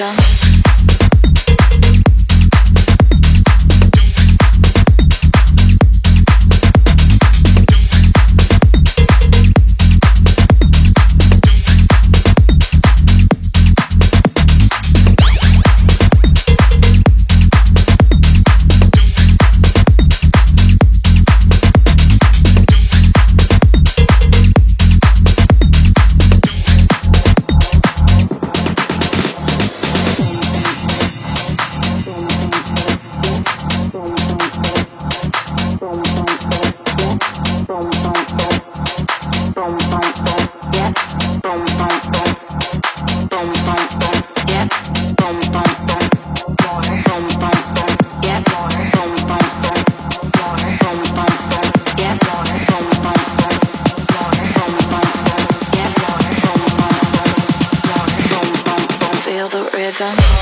rhythm. Gaza.